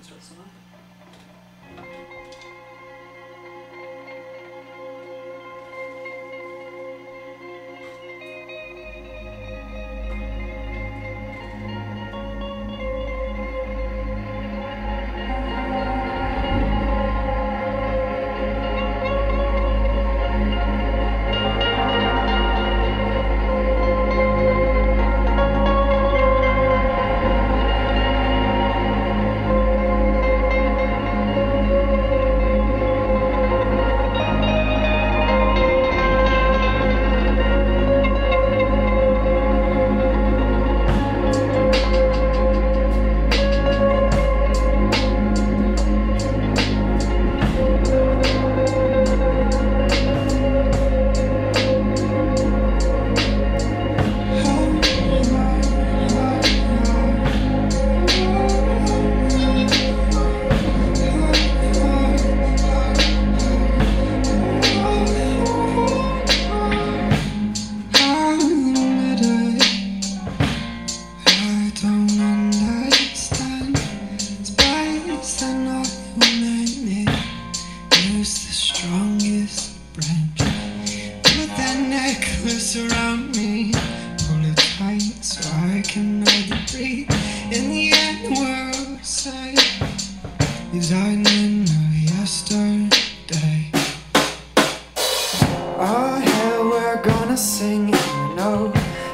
Can necklace around me, pull it tight so I can hardly breathe. In the end, we're. These islands of yesterday. Oh, hell, we're gonna sing, you know.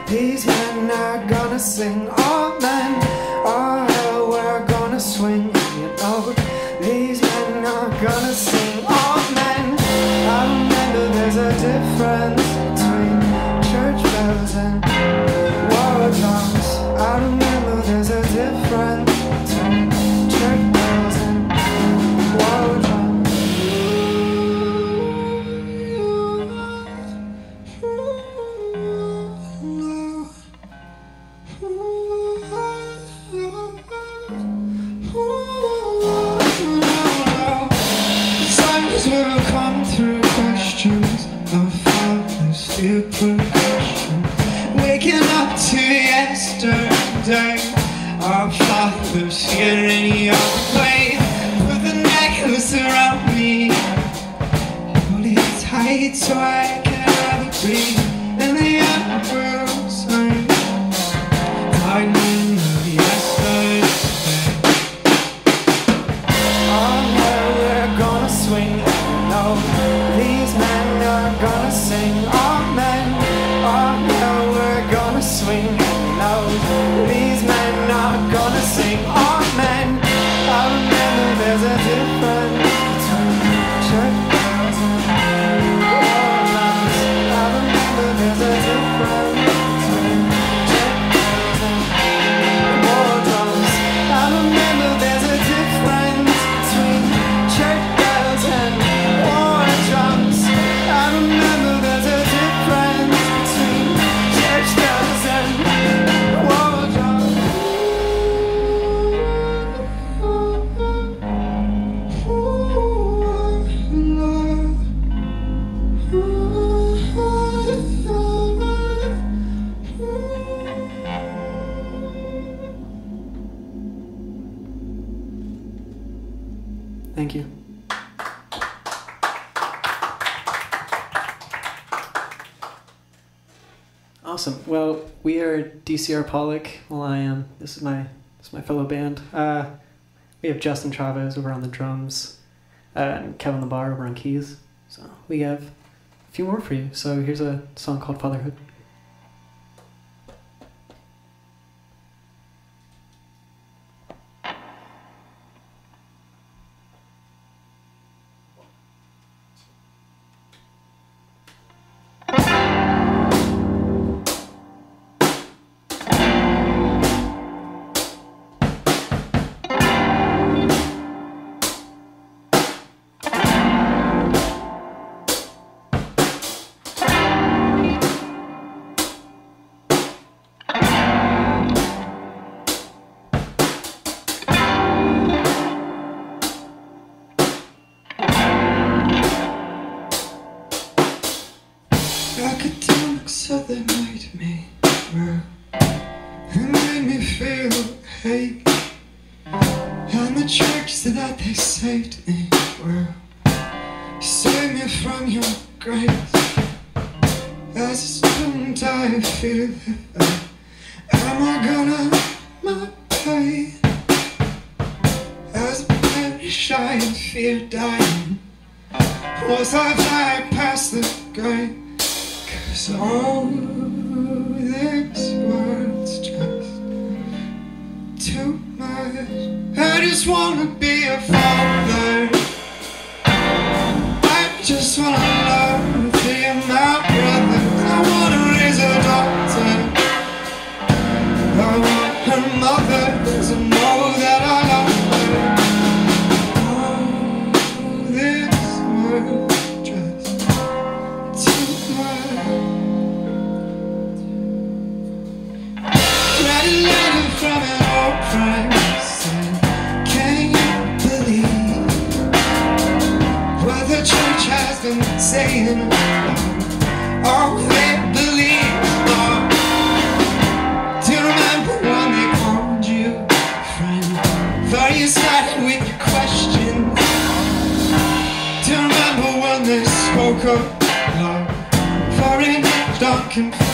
These men are gonna sing, All man. Oh, hell, we're gonna swing, you know. These men are gonna sing, All men. I remember there's a difference through questions of father's stupid question. Waking up to yesterday, our fathers here any other way. Put the necklace around me, hold it tight so No, Thank you. Awesome. Well, we are DCR Pollock. Well, I am. This is my this is my fellow band. Uh, we have Justin Chavez over on the drums, uh, and Kevin LeBar over on keys. So we have a few more for you. So here's a song called Fatherhood. Academics of the nightmare It made me feel hate And the so that they saved me. Well, you saved me from your grace. As a student, I feel that am I gonna my pain? As a perish, I fear dying. Was I fly past the grave? Cause all this world's just too much. I just wanna be a father. I just wanna started with your questions. Do you remember when they spoke of love? For an on confession.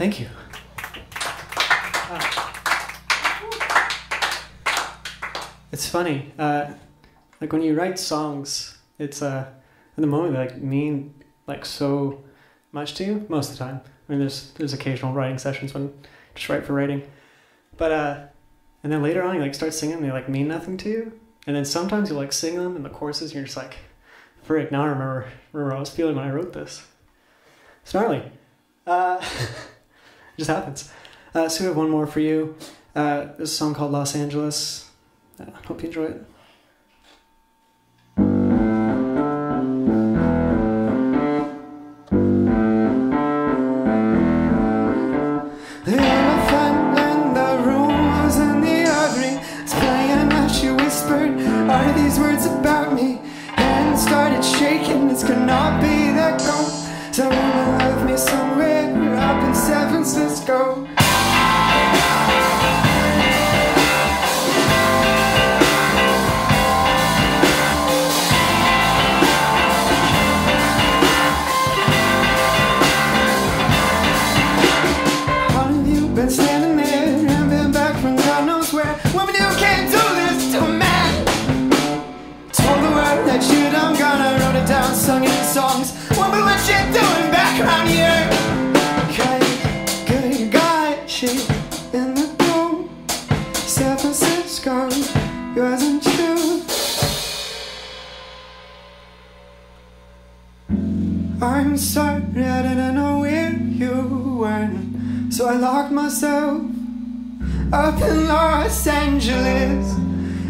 Thank you. It's funny, uh, like when you write songs, it's uh, in the moment they like mean like so much to you most of the time. I mean, there's there's occasional writing sessions when just write for writing, but uh, and then later on you like start singing, they like mean nothing to you, and then sometimes you like sing them in the courses and you're just like, frick, now I remember remember I was feeling when I wrote this. It's gnarly. Uh, just happens. Uh, so we have one more for you. Uh, a song called Los Angeles. Uh, hope you enjoy it. Are these words about me? And started shaking, this could not be Francisco. I locked myself up in Los Angeles.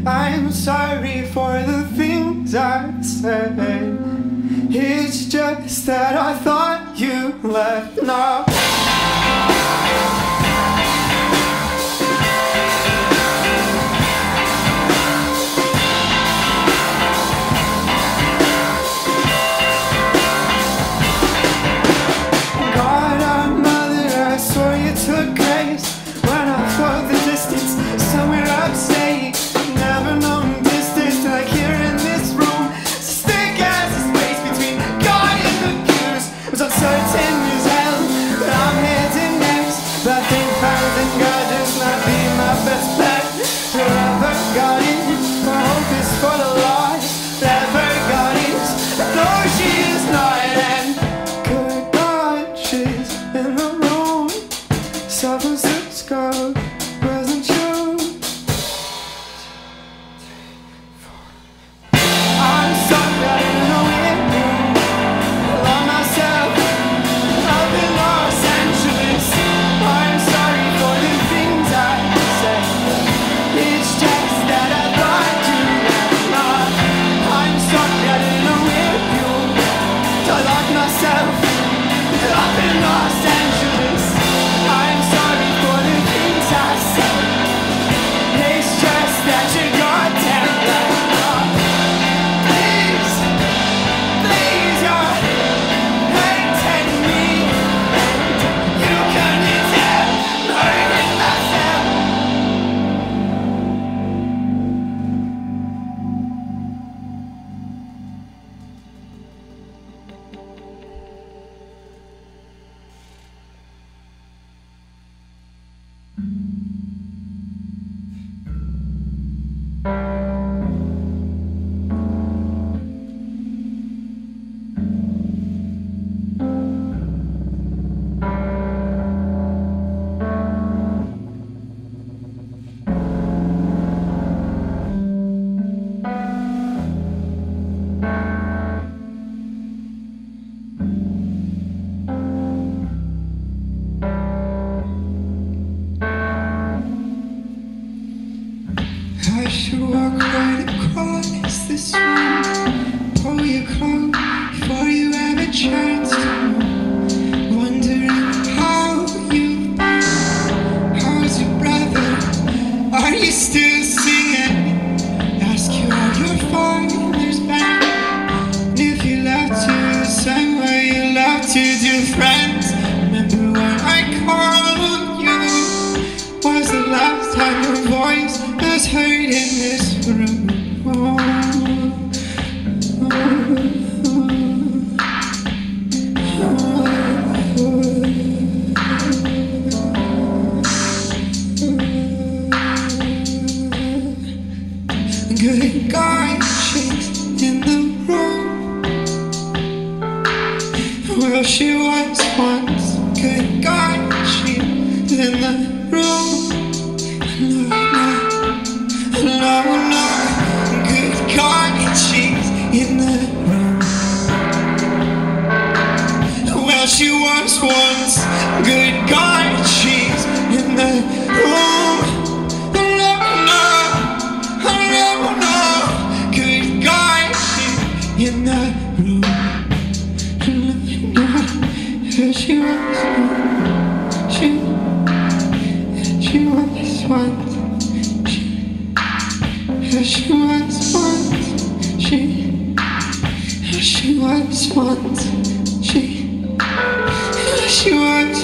I'm sorry for the things I said. It's just that I thought you left now. tight in this room. Oh, oh, oh, Good guy she's in the room. Well, she was once. Good guy she's in the once. She was once. She. She was once. She. She was.